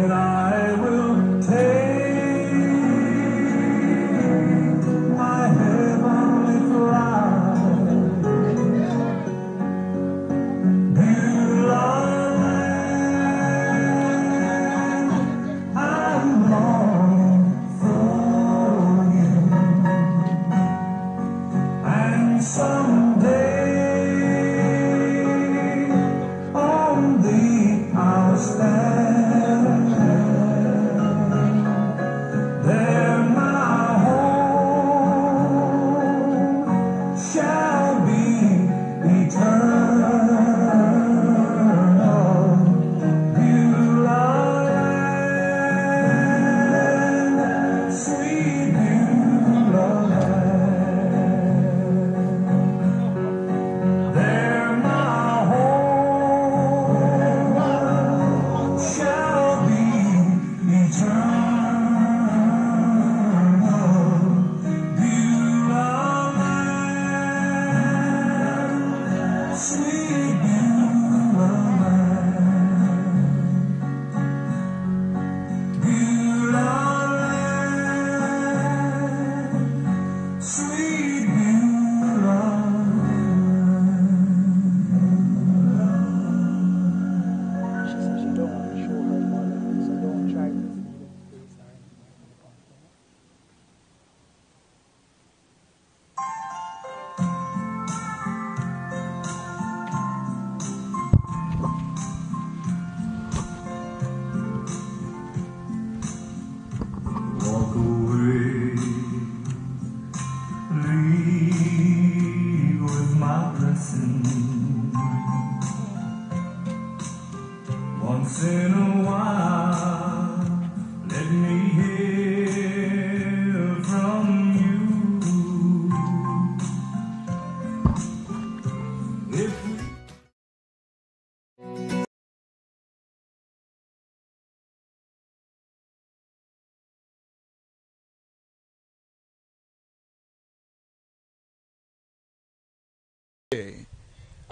there.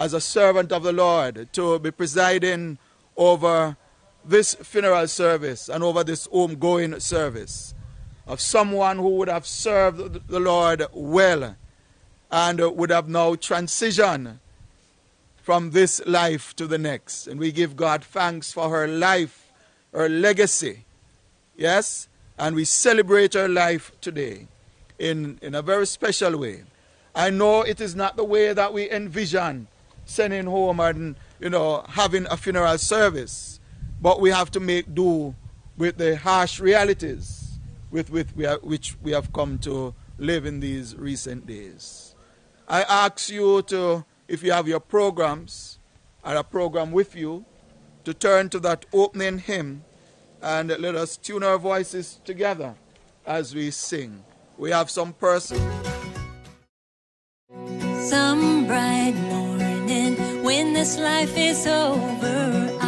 As a servant of the Lord to be presiding over this funeral service and over this homegoing service of someone who would have served the Lord well and would have now transitioned from this life to the next. And we give God thanks for her life, her legacy. Yes? And we celebrate her life today in, in a very special way. I know it is not the way that we envision sending home and you know having a funeral service, but we have to make do with the harsh realities with, with we are, which we have come to live in these recent days. I ask you to, if you have your programs or a program with you, to turn to that opening hymn and let us tune our voices together as we sing. We have some person. Some bright when this life is over,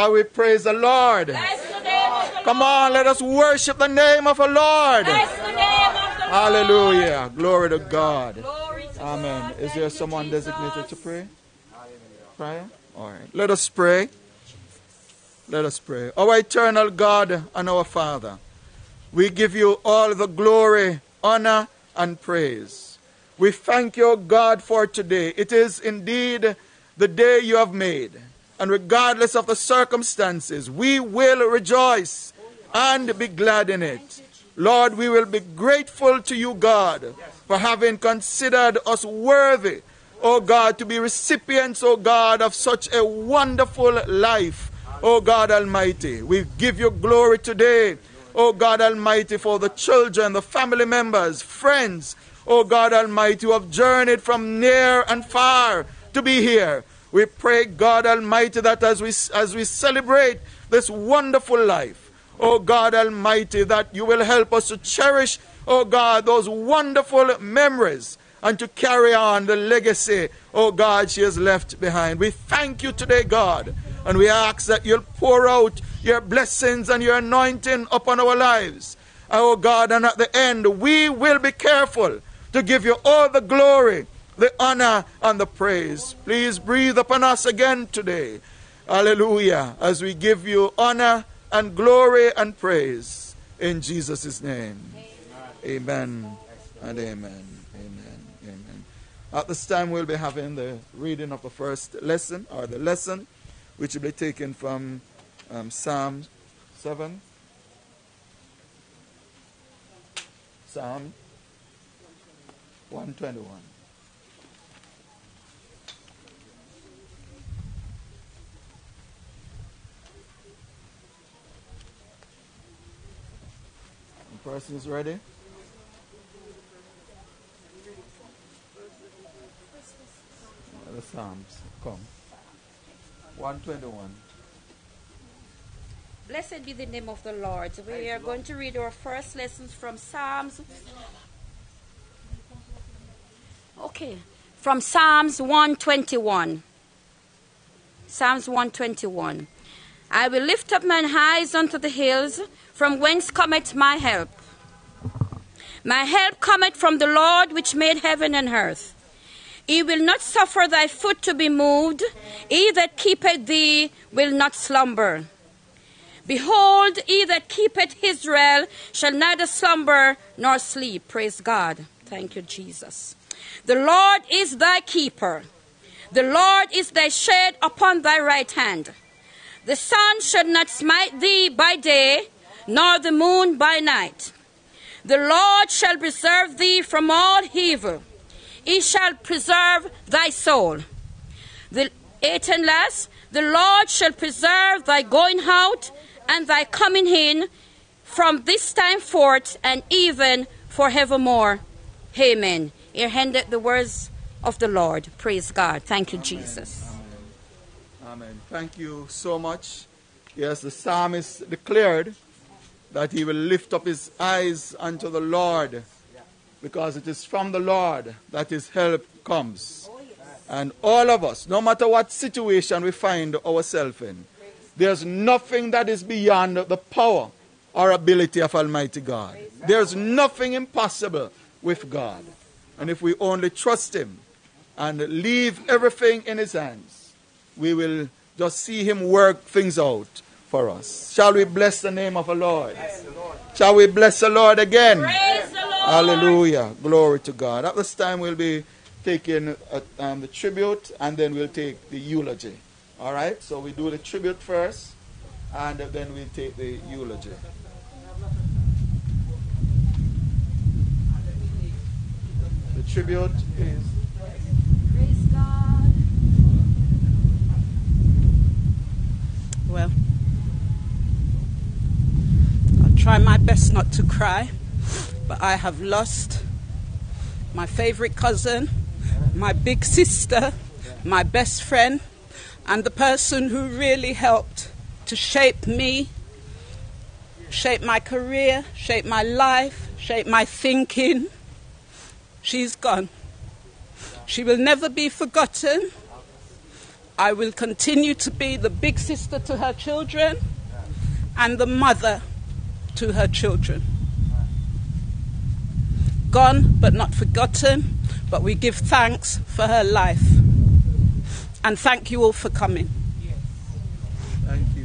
Shall we praise the Lord? The name of the Come on, let us worship the name of the Lord. The of Lord. Hallelujah. Glory to God. Glory to Amen. God. Is there someone Jesus. designated to pray? Prayer? All right. Let us pray. Let us pray. Our eternal God and our Father, we give you all the glory, honor, and praise. We thank you, God, for today. It is indeed the day you have made. And regardless of the circumstances, we will rejoice and be glad in it. Lord, we will be grateful to you, God, for having considered us worthy, oh God, to be recipients, oh God, of such a wonderful life, oh God Almighty. We give you glory today, oh God Almighty, for the children, the family members, friends, oh God Almighty, who have journeyed from near and far to be here. We pray, God Almighty, that as we, as we celebrate this wonderful life, oh God Almighty, that you will help us to cherish, oh God, those wonderful memories and to carry on the legacy, oh God, she has left behind. We thank you today, God, and we ask that you'll pour out your blessings and your anointing upon our lives. Oh God, and at the end, we will be careful to give you all the glory, the honor, and the praise. Please breathe upon us again today. Hallelujah. As we give you honor and glory and praise in Jesus' name. Amen and amen. Amen. Amen. At this time, we'll be having the reading of the first lesson, or the lesson, which will be taken from um, Psalm 7. Psalm 121. The person is ready. The Psalms come. 121. Blessed be the name of the Lord. We are going to read our first lessons from Psalms. Okay, from Psalms 121. Psalms 121. I will lift up mine eyes unto the hills, from whence cometh my help. My help cometh from the Lord which made heaven and earth. He will not suffer thy foot to be moved. He that keepeth thee will not slumber. Behold, he that keepeth Israel shall neither slumber nor sleep. Praise God. Thank you, Jesus. The Lord is thy keeper. The Lord is thy shade upon thy right hand. The sun shall not smite thee by day, nor the moon by night. The Lord shall preserve thee from all evil. He shall preserve thy soul. The eight and last, the Lord shall preserve thy going out and thy coming in from this time forth and even forevermore. Amen. Here handed the words of the Lord. Praise God. Thank you, Jesus. Thank you so much. Yes, the psalmist declared that he will lift up his eyes unto the Lord because it is from the Lord that his help comes. And all of us, no matter what situation we find ourselves in, there's nothing that is beyond the power or ability of Almighty God. There's nothing impossible with God. And if we only trust Him and leave everything in His hands, we will just see Him work things out for us. Shall we bless the name of the Lord? Shall we bless the Lord again? Praise the Lord. Hallelujah. Glory to God. At this time, we'll be taking uh, um, the tribute and then we'll take the eulogy. All right? So we do the tribute first and then we take the eulogy. The tribute is. Praise God. Well, I'll try my best not to cry, but I have lost my favorite cousin, my big sister, my best friend, and the person who really helped to shape me, shape my career, shape my life, shape my thinking. She's gone. She will never be forgotten. I will continue to be the big sister to her children and the mother to her children. Gone but not forgotten, but we give thanks for her life. And thank you all for coming. Thank you.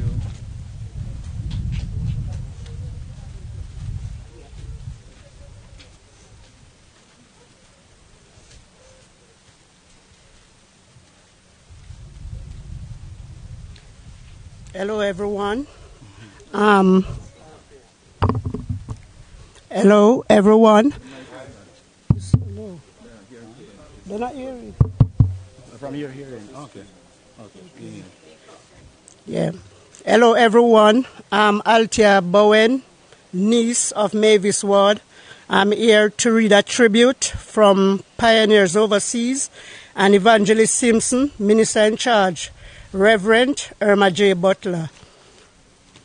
Hello, everyone. Um, hello, everyone. No, they're not hearing. From here, here. Okay. Okay. Yeah. Hello, everyone. I'm Altia Bowen, niece of Mavis Ward. I'm here to read a tribute from Pioneers Overseas and Evangelist Simpson, Minister in Charge, Reverend Irma J. Butler.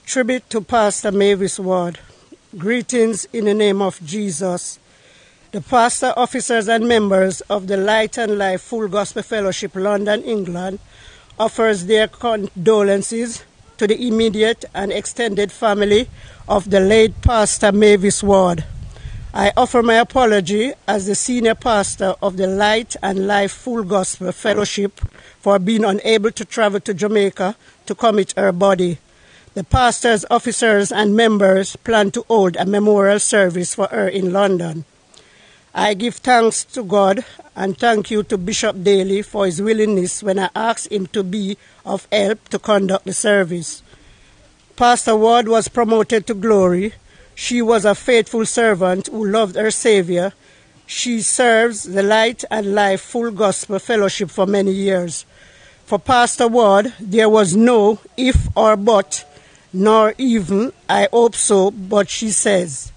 Tribute to Pastor Mavis Ward. Greetings in the name of Jesus. The pastor, officers, and members of the Light and Life Full Gospel Fellowship, London, England, offers their condolences to the immediate and extended family of the late Pastor Mavis Ward. I offer my apology as the senior pastor of the Light and Life Full Gospel Fellowship for being unable to travel to Jamaica to commit her body. The pastors, officers, and members plan to hold a memorial service for her in London. I give thanks to God and thank you to Bishop Daly for his willingness when I asked him to be of help to conduct the service. Pastor Ward was promoted to glory. She was a faithful servant who loved her Savior. She serves the Light and Life Full Gospel Fellowship for many years. For Pastor Ward, there was no if or but, nor even I hope so, but she says,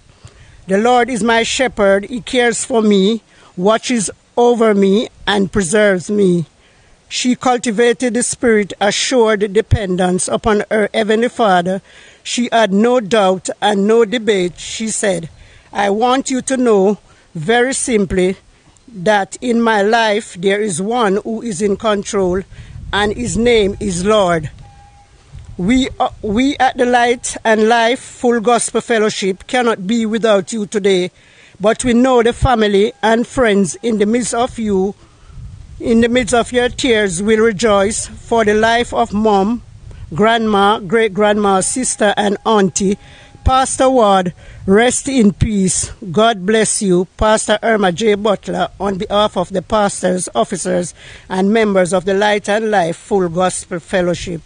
The Lord is my shepherd, He cares for me, watches over me, and preserves me. She cultivated the spirit assured dependence upon her Heavenly Father. She had no doubt and no debate. She said, I want you to know very simply that in my life there is one who is in control, and his name is Lord. We, uh, we at the Light and Life Full Gospel Fellowship cannot be without you today, but we know the family and friends in the midst of you, in the midst of your tears, will rejoice for the life of mom, grandma, great grandma, sister, and auntie. Pastor Ward, rest in peace. God bless you, Pastor Irma J. Butler, on behalf of the pastors, officers, and members of the Light and Life Full Gospel Fellowship.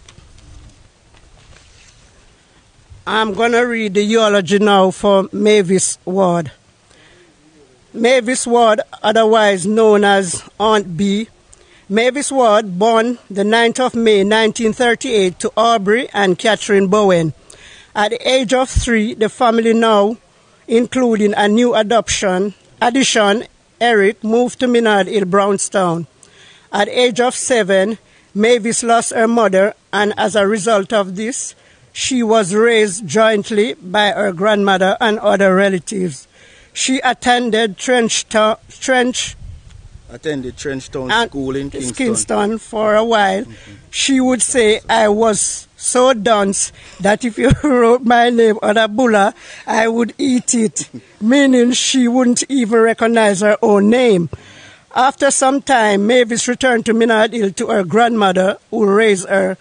I'm going to read the eulogy now for Mavis Ward. Mavis Ward, otherwise known as Aunt B. Mavis Ward, born the 9th of May 1938 to Aubrey and Catherine Bowen. At the age of three, the family now, including a new adoption, addition, Eric, moved to Minard in Brown's Town. At the age of seven, Mavis lost her mother, and as a result of this, she was raised jointly by her grandmother and other relatives. She attended Trench, Trench attended Trenchtown School in Kingston. Kingston for a while. Mm-hmm. She would say, I was so dense that if you wrote my name on a bulla, I would eat it, meaning she wouldn't even recognize her own name. After some time, Mavis returned to Minard Hill to her grandmother, who raised her.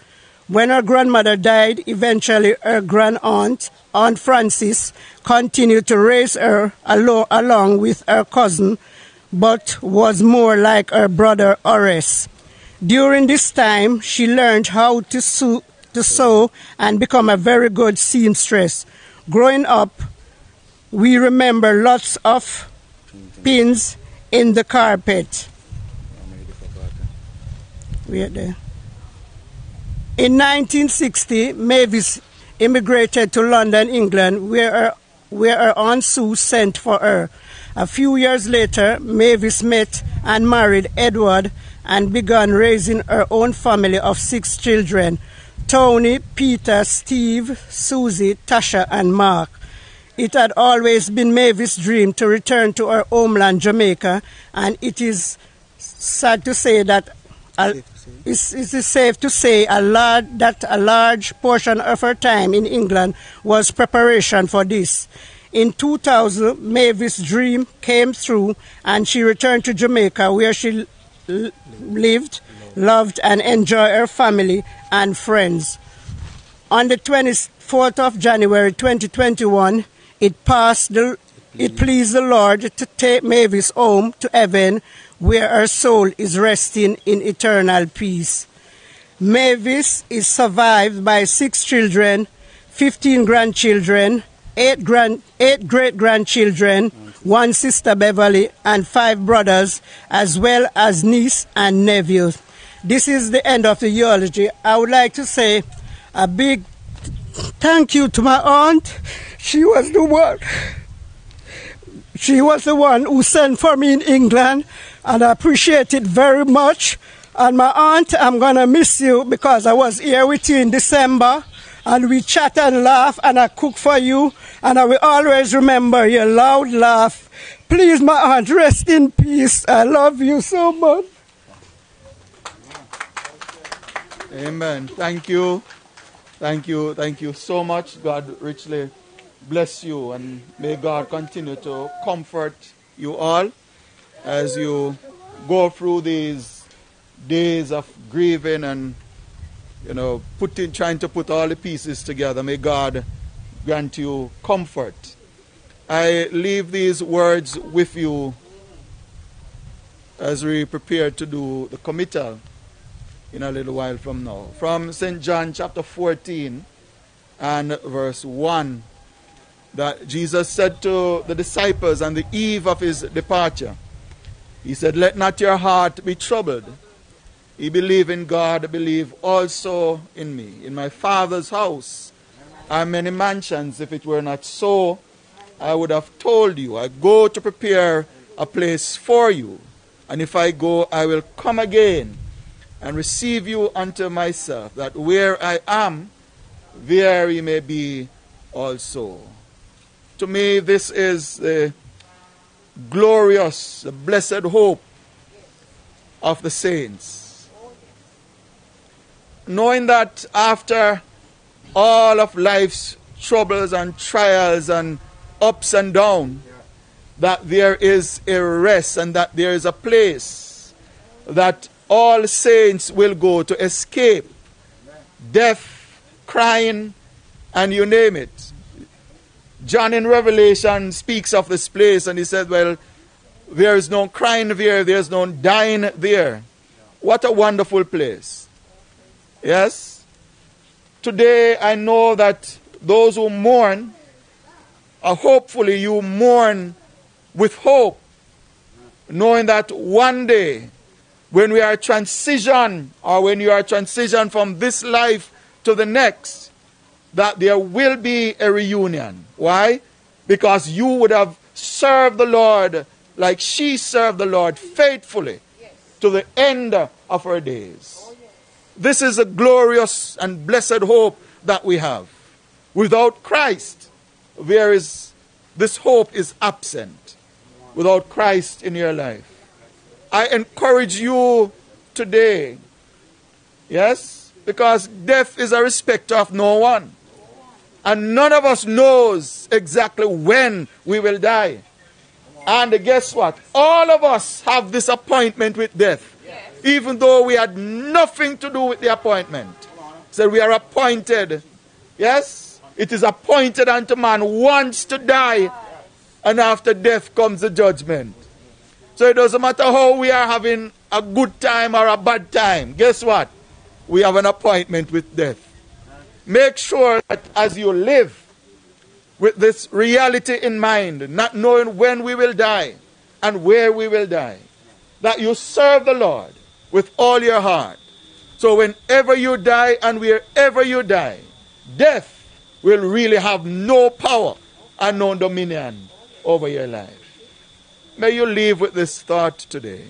When her grandmother died, eventually her grand aunt, Aunt Frances, continued to raise her alo- along with her cousin, but was more like her brother Horace. During this time, she learned how to sew, to sew and become a very good seamstress. Growing up, we remember lots of pins in the carpet. We're there. In 1960, Mavis immigrated to London, England, where her, where her Aunt Sue sent for her. A few years later, Mavis met and married Edward and began raising her own family of six children Tony, Peter, Steve, Susie, Tasha, and Mark. It had always been Mavis' dream to return to her homeland, Jamaica, and it is sad to say that a, it's, it is safe to say a large, that a large portion of her time in England was preparation for this. In 2000, Mavis' dream came through and she returned to Jamaica where she l- lived, loved, and enjoyed her family and friends. On the 24th of January 2021, it passed the, it pleased the Lord to take Mavis home to heaven where her soul is resting in eternal peace. Mavis is survived by six children, 15 grandchildren, eight, grand, eight great grandchildren, one sister Beverly, and five brothers, as well as niece and nephews. This is the end of the eulogy. I would like to say a big thank you to my aunt. She was the one. She was the one who sent for me in England, and I appreciate it very much. And my aunt, I'm gonna miss you because I was here with you in December, and we chat and laugh, and I cook for you, and I will always remember your loud laugh. Please, my aunt, rest in peace. I love you so much. Amen. Thank you. Thank you. Thank you so much. God richly bless you and may God continue to comfort you all as you go through these days of grieving and you know putting trying to put all the pieces together. May God grant you comfort. I leave these words with you as we prepare to do the committal in a little while from now. From St. John chapter 14 and verse 1 that Jesus said to the disciples on the eve of his departure, He said, Let not your heart be troubled. Ye believe in God, believe also in me. In my Father's house are many mansions. If it were not so, I would have told you. I go to prepare a place for you. And if I go, I will come again and receive you unto myself, that where I am, there ye may be also. To me, this is the glorious, the blessed hope of the saints. Knowing that after all of life's troubles and trials and ups and downs, that there is a rest and that there is a place that all saints will go to escape death, crying, and you name it. John in Revelation speaks of this place and he said, Well, there is no crying there, there's no dying there. What a wonderful place. Yes? Today I know that those who mourn, uh, hopefully you mourn with hope, knowing that one day when we are transition or when you are transition from this life to the next, that there will be a reunion. Why? Because you would have served the Lord like she served the Lord faithfully to the end of her days. Oh, this is a glorious and blessed hope that we have. Without Christ, there is this hope is absent. Without Christ in your life. I encourage you today. Yes? Because death is a respecter of no one. And none of us knows exactly when we will die. And guess what? All of us have this appointment with death. Even though we had nothing to do with the appointment. So we are appointed. Yes? It is appointed unto man once to die. And after death comes the judgment. So it doesn't matter how we are having a good time or a bad time. Guess what? We have an appointment with death. Make sure that as you live with this reality in mind, not knowing when we will die and where we will die, that you serve the Lord with all your heart. So whenever you die and wherever you die, death will really have no power and no dominion over your life. May you leave with this thought today.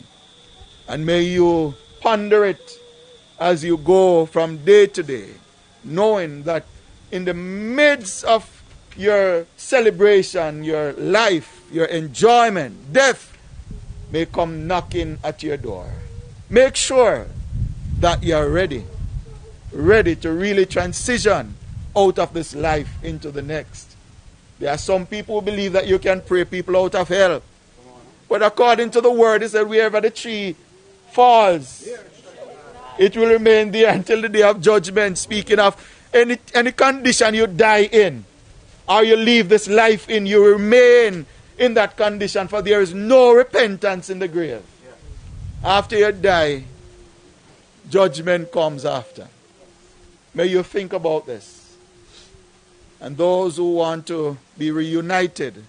And may you ponder it as you go from day to day, knowing that in the midst of your celebration, your life, your enjoyment, death may come knocking at your door. Make sure that you're ready, ready to really transition out of this life into the next. There are some people who believe that you can pray people out of hell. But according to the word, it said, wherever the tree falls, it will remain there until the day of judgment. Speaking of any, any condition you die in, or you leave this life in, you remain in that condition, for there is no repentance in the grave. After you die, judgment comes after. May you think about this. And those who want to be reunited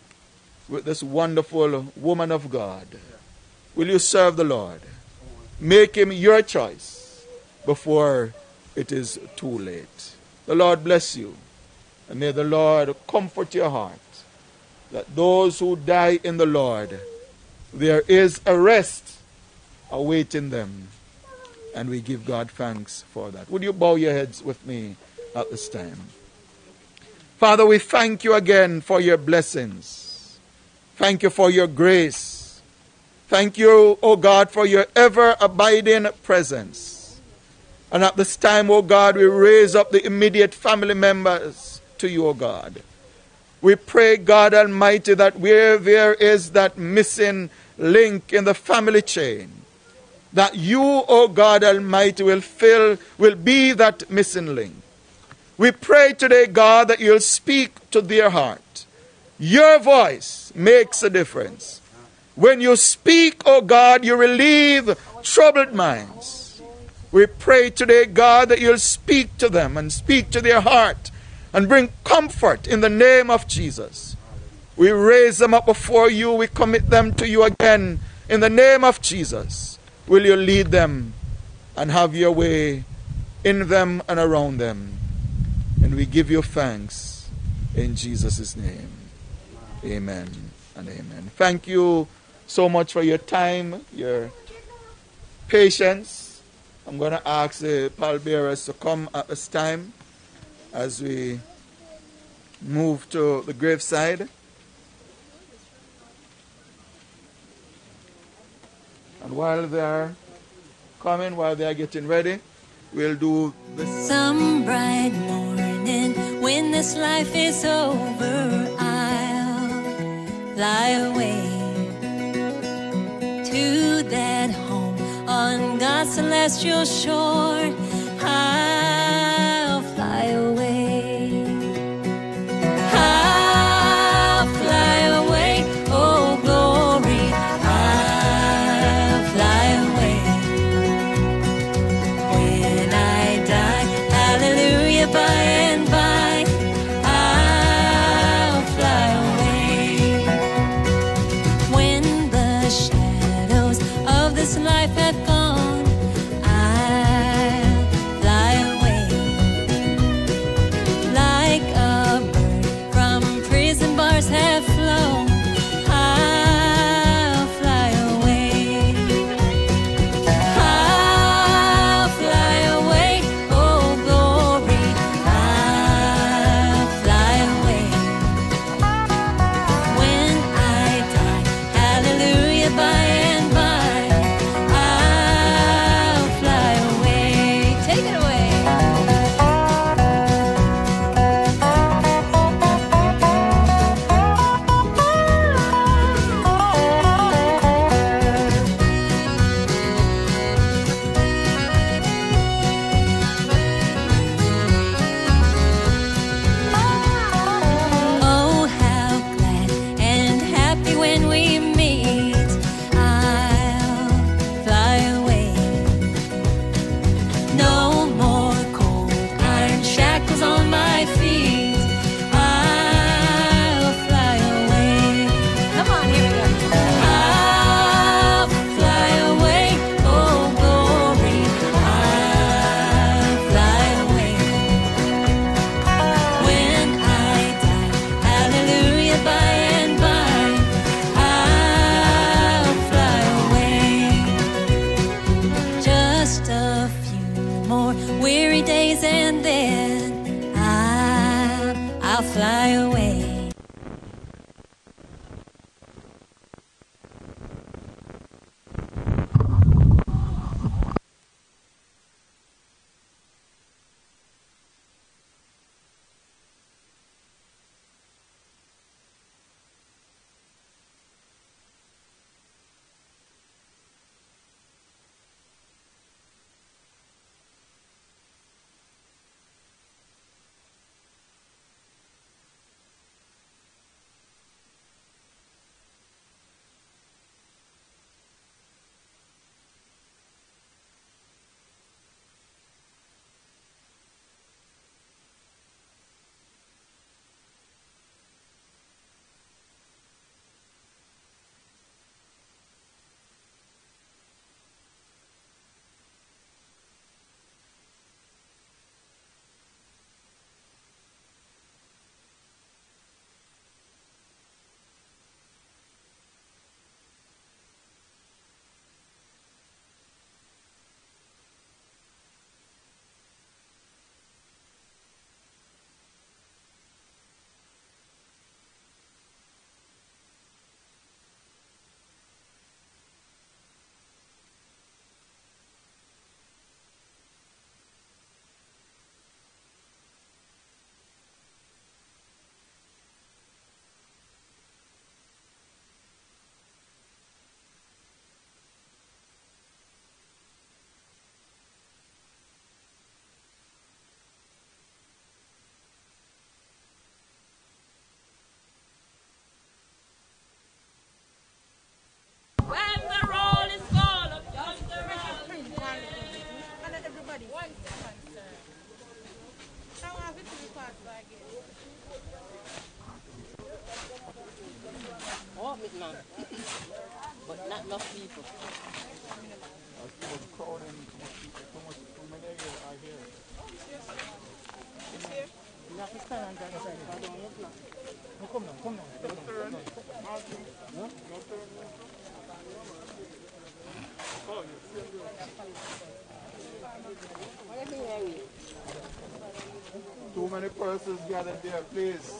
with this wonderful woman of God, will you serve the Lord? Make him your choice before it is too late. The Lord bless you. And may the Lord comfort your heart that those who die in the Lord, there is a rest awaiting them. And we give God thanks for that. Would you bow your heads with me at this time? Father, we thank you again for your blessings. Thank you for your grace. Thank you, O God, for your ever abiding presence. And at this time, O God, we raise up the immediate family members to you, O God. We pray, God Almighty, that where there is that missing link in the family chain, that you, O God Almighty, will fill, will be that missing link. We pray today, God, that you'll speak to their heart. Your voice makes a difference. When you speak, O oh God, you relieve troubled minds. We pray today, God, that you'll speak to them and speak to their heart and bring comfort in the name of Jesus. We raise them up before you. We commit them to you again in the name of Jesus. Will you lead them and have your way in them and around them? And we give you thanks in Jesus' name. Amen and amen. Thank you so much for your time, your patience. I'm going to ask the pallbearers to come at this time as we move to the graveside. And while they're coming, while they're getting ready, we'll do this. Some bright morning when this life is over fly away to that home on God's celestial shore. else is gonna do a.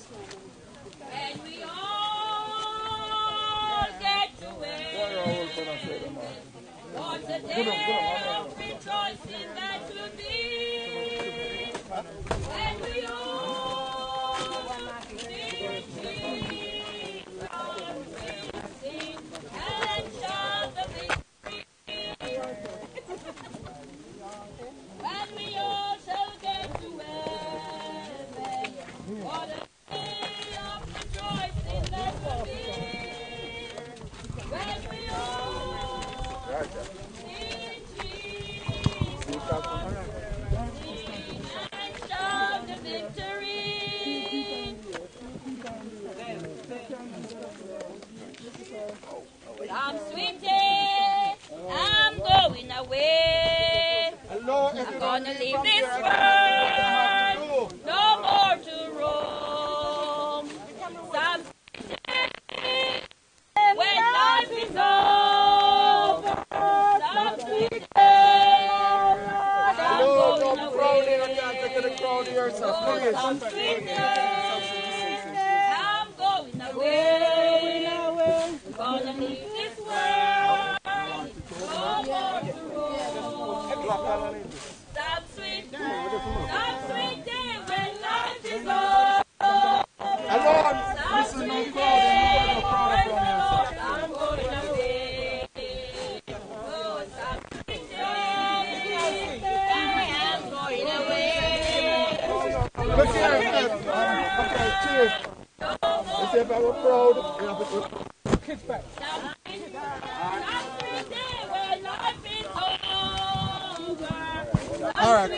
All right.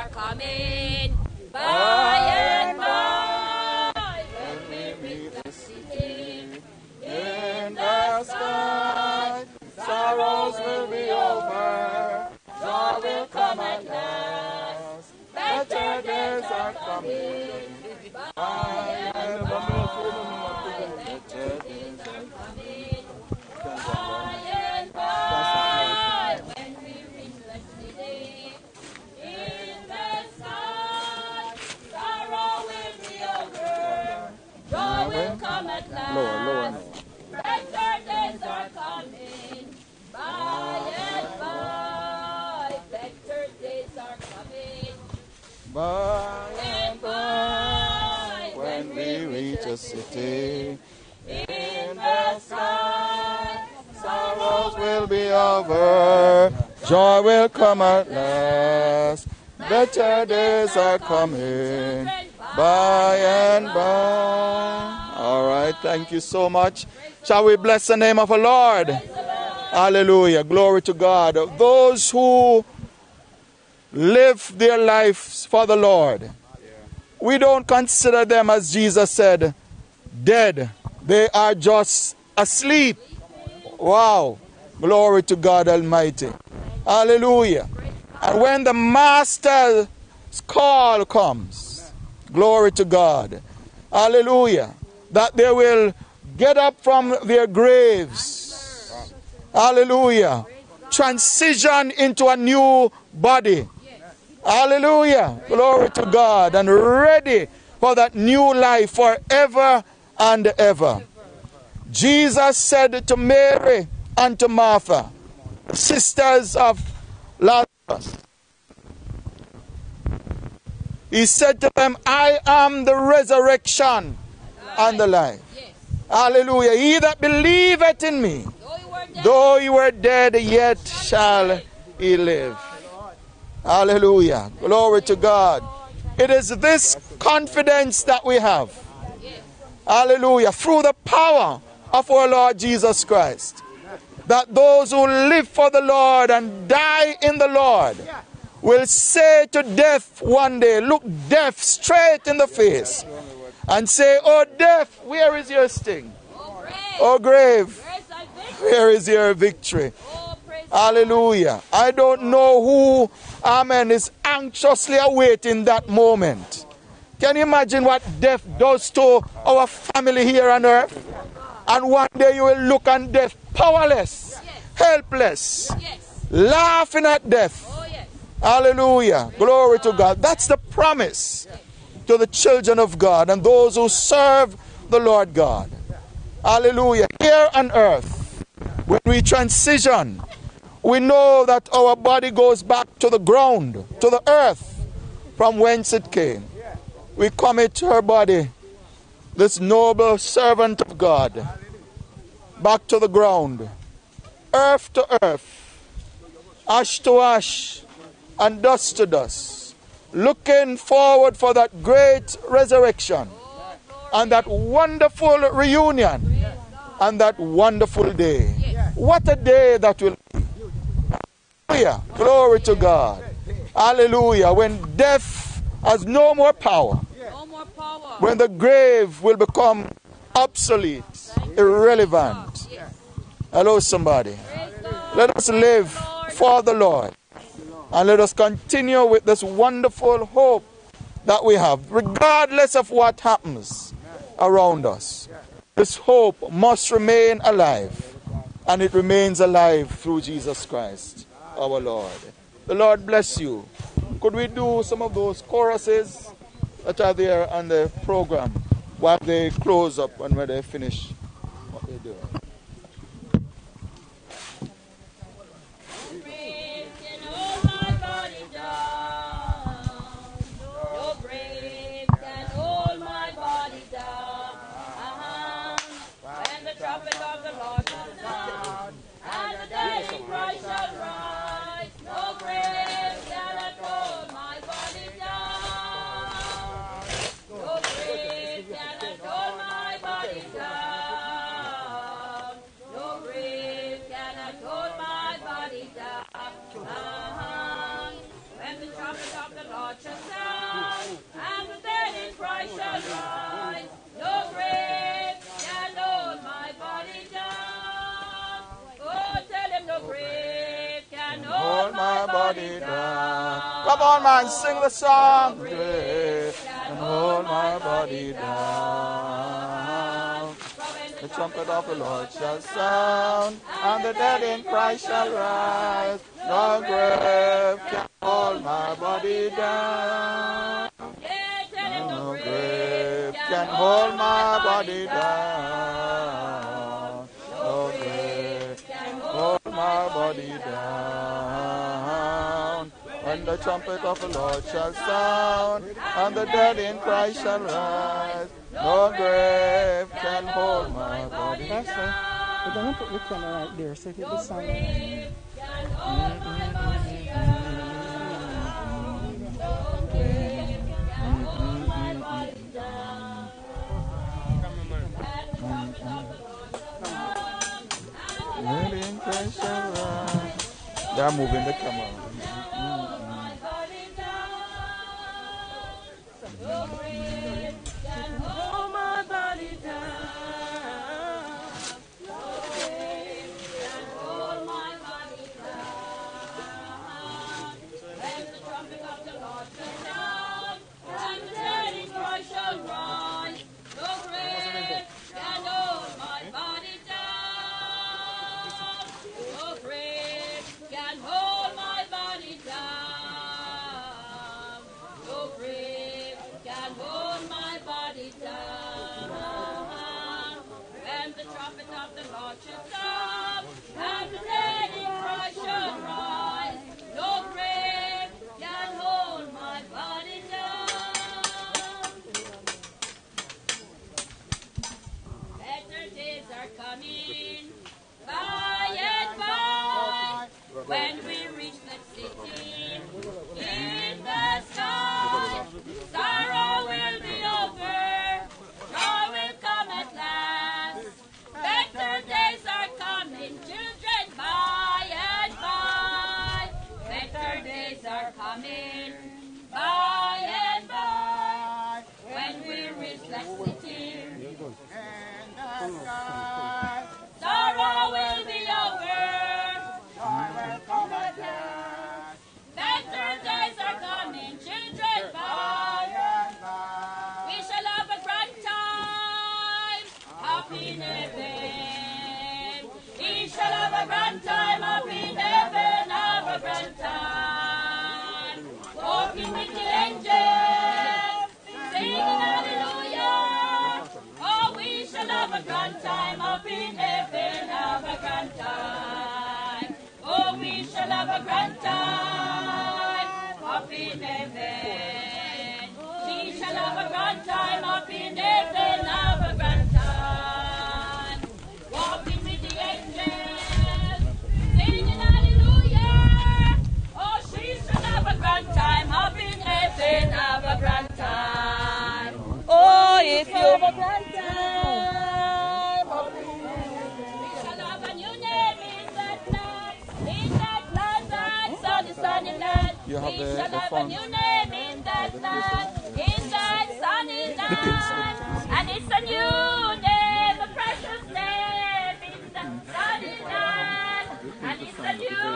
Are coming. By and by. When we reach the city in the sky. Sorrows will be over. Joy will come at last. Better days are coming. By and by. when we reach a city, in the sky, sorrows will be over, joy will come at last. Better days are coming by and by. All right, thank you so much. Shall we bless the name of the Lord? Hallelujah. Glory to God. Those who live their lives for the Lord, we don't consider them, as Jesus said, dead. They are just asleep. Wow. Glory to God Almighty. Hallelujah. And when the Master's call comes, glory to God. Hallelujah. That they will get up from their graves. Hallelujah. Transition into a new body. Hallelujah. Glory to God. And ready for that new life forever and ever. Jesus said to Mary and to Martha, sisters of Lazarus, He said to them, I am the resurrection and the life. Hallelujah. He that believeth in me, though he were dead, yet shall he live. Hallelujah. Glory to God. It is this confidence that we have. Hallelujah. Through the power of our Lord Jesus Christ. That those who live for the Lord and die in the Lord will say to death one day, look death straight in the face and say, Oh, death, where is your sting? Oh, oh grave, where is your victory? Hallelujah. I don't know who, Amen, is anxiously awaiting that moment. Can you imagine what death does to our family here on earth? And one day you will look on death powerless, helpless, laughing at death. Hallelujah. Glory to God. That's the promise to the children of God and those who serve the Lord God. Hallelujah. Here on earth, when we transition, we know that our body goes back to the ground, to the earth from whence it came. We commit her body, this noble servant of God, back to the ground, earth to earth, ash to ash, and dust to dust, looking forward for that great resurrection and that wonderful reunion and that wonderful day. What a day that will. Hallelujah. Glory to God. Hallelujah. When death has no more power, when the grave will become obsolete, irrelevant. Hello, somebody. Let us live for the Lord. And let us continue with this wonderful hope that we have, regardless of what happens around us. This hope must remain alive, and it remains alive through Jesus Christ, our Lord. The Lord bless you. Could we do some of those choruses that are there on the program while they close up and when they finish what they do? Shall sound, and the dead in Christ shall rise, no grave can hold my body down. Oh, tell him no grave can Hold my body down. Come on, man, sing the song. No Grave and hold my body down. The trumpet of the Lord shall sound, and the dead in Christ shall rise. No grave can hold my body down. No grave can hold my body down. No grave can hold my body down. When the trumpet of the Lord shall sound, and the dead in Christ shall rise, no grave can hold my body we're going put the camera right there so it be. Mm-hmm. Dead in Christ shall rise. They are moving the camera. The Lord a grand time up in heaven. She shall have a grand time heaven, have a grand time. The. Oh, she shall have a grand time in heaven, have a have we the- shall the have a font. new name in that land, in that sunny land. And it's a new name, a precious name in that sunny land. And it's a new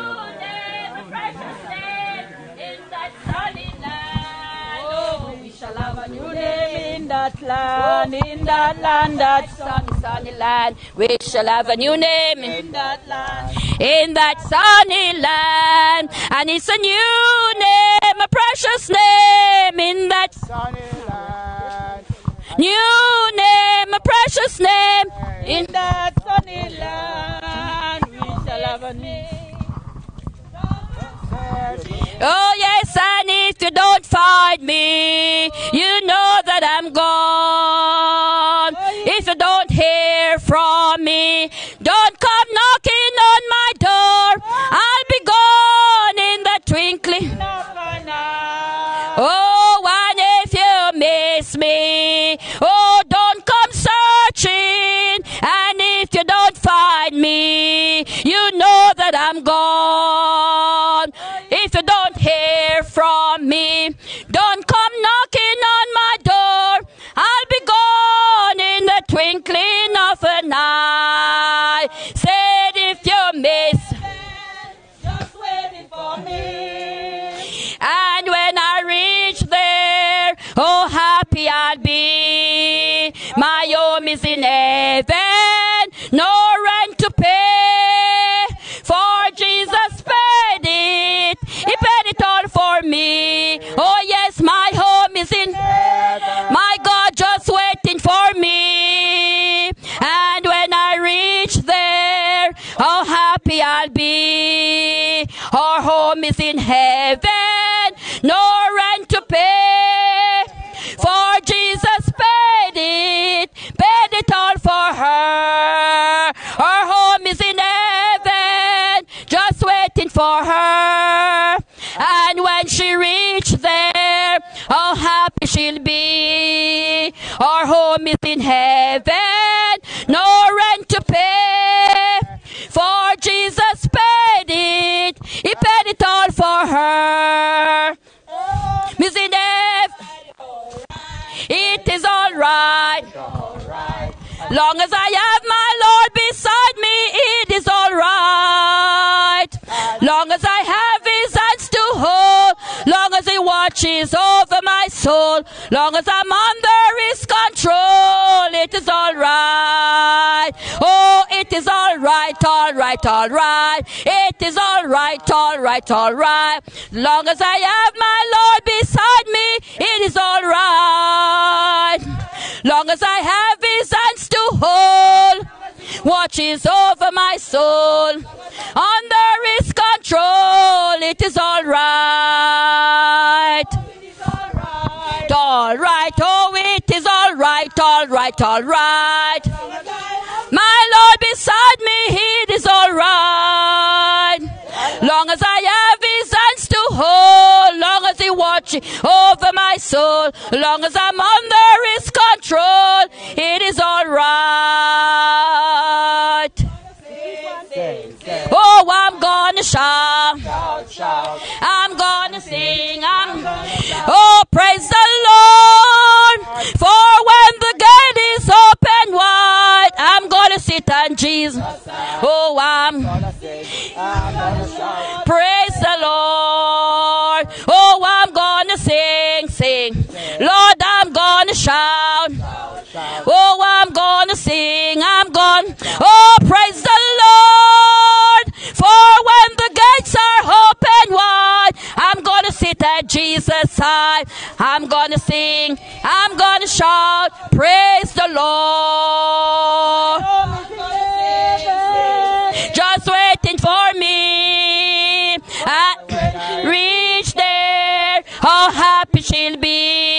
name, a precious name in that sunny land. Oh, we shall have a new name in that land, in that land, that sunny, sunny land. We shall have a new name in that land, in that sunny land. And it's a new name, a precious name in that sunny land. New name, a precious name in that sunny land. We shall have a name. Oh yes, and if you don't find me, you know that I'm gone. If you don't hear from me, no rent to pay. For Jesus paid it, paid it all for her. Our home is in heaven, just waiting for her. And when she reached there, how happy she'll be. Our home is in heaven, no rent to pay. For Jesus paid it, He paid it all for her. Alright. Long as I have my Lord beside me, it is alright. Long as I have His hands to hold, long as He watches over my soul, long as I'm under His control, it is alright. Oh, it is alright, alright, alright. It is alright, alright, alright. Long as I have my Lord beside me, it is alright. Long as I have His hands to hold, watches over my soul. Under His control, it is alright. Alright, oh, it is alright, alright, alright. My as over my soul, long as I'm under His control, it is alright. Oh, I'm gonna shout. I'm gonna sing. I'm Oh, praise the Lord. For when the gate is open wide, I'm gonna sit on Jesus. Oh, I'm praise the Lord. Oh, Lord, I'm gonna shout. Oh, I'm gonna sing. I'm gonna, oh, praise the Lord. For when the gates are open wide, I'm gonna sit at Jesus' side. I'm gonna sing. I'm gonna shout. Praise the Lord. Just waiting for me. I reach there. How happy she'll be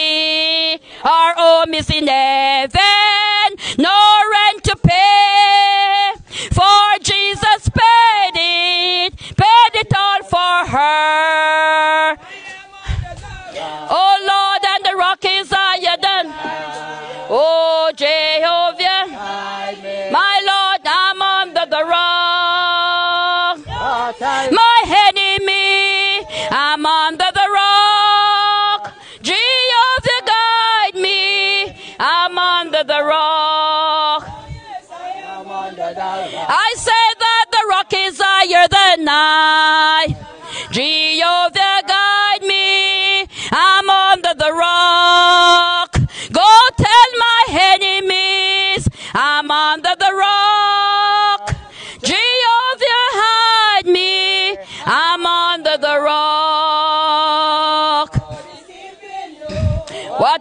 our home is in heaven. No rent to pay, for Jesus paid it, paid it all for her. Oh Lord, and the rock is higher oh Jehovah.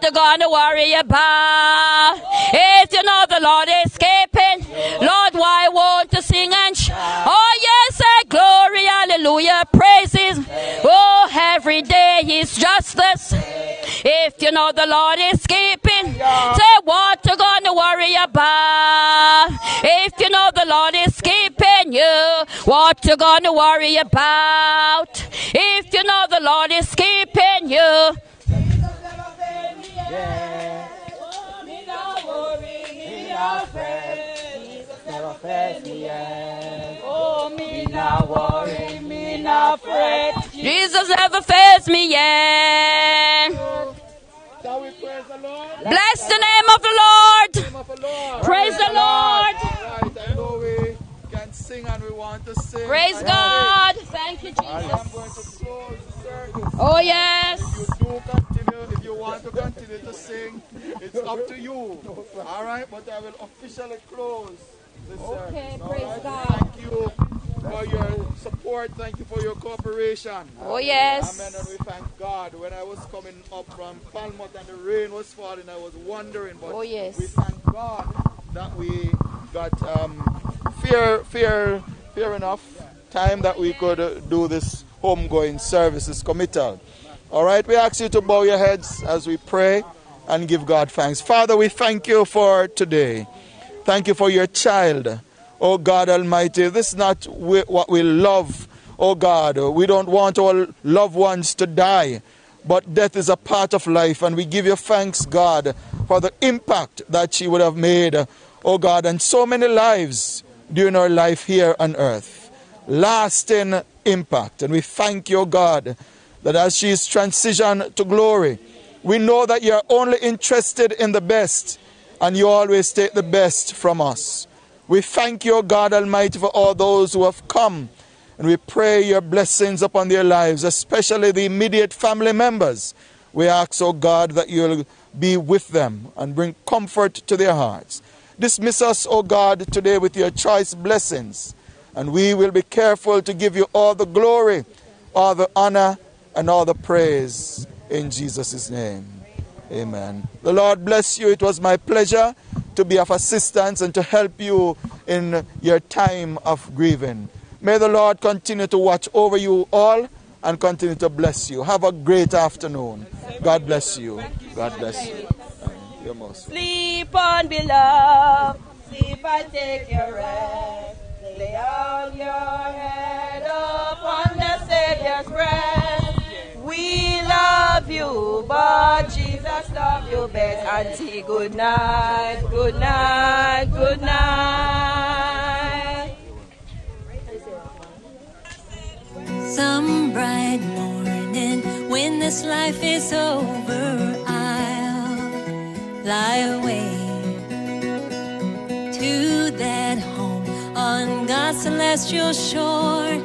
You gonna worry about? If you know the Lord is escaping, Lord, why won't you sing and sh- Oh yes, say glory, hallelujah, praises. Oh, every day is justice. If you know the Lord is keeping, say what you gonna worry about? If you know the Lord is keeping you, what you gonna worry about? If you know the Lord is keeping you. Jesus never fails me yet. Shall we praise the Lord? Bless the name of the Lord. Name of the Lord. Praise the Lord. Right, I know we can sing and we want to sing. Praise God. Thank you, Jesus. going to close the service. Oh, yes. If you do continue, if you want to continue to sing, it's up to you. All right, but I will officially close service. Okay, all praise right? God. Thank you for your support. Thank you for your cooperation. Oh, yes. Amen. And we thank God. When I was coming up from Palmont and the rain was falling, I was wondering, but Oh, yes. we thank God that we got um, fair, fair, fair enough time that we could uh, do this homegoing services committal. All right, we ask you to bow your heads as we pray and give God thanks. Father, we thank you for today. Thank you for your child. Oh God Almighty, this is not what we love. Oh God, we don't want our loved ones to die, but death is a part of life, and we give you thanks, God, for the impact that she would have made. Oh God, and so many lives during her life here on earth. Lasting impact. And we thank you, God, that as she is transitioned to glory, we know that you're only interested in the best, and you always take the best from us. We thank you, God Almighty, for all those who have come, and we pray your blessings upon their lives, especially the immediate family members. We ask, oh God, that you'll be with them and bring comfort to their hearts. Dismiss us, O God, today with your choice blessings, and we will be careful to give you all the glory, all the honor, and all the praise in Jesus' name. Amen. The Lord bless you. It was my pleasure to be of assistance and to help you in your time of grieving. May the Lord continue to watch over you all and continue to bless you. Have a great afternoon. God bless you. God bless you. Most. Sleep on, beloved. Sleep and take your rest. Lay on your head upon the Savior's breast. Love you, but Jesus loves you best. Say good night, good night, good night. Some bright morning when this life is over, I'll fly away to that home on God's celestial shore.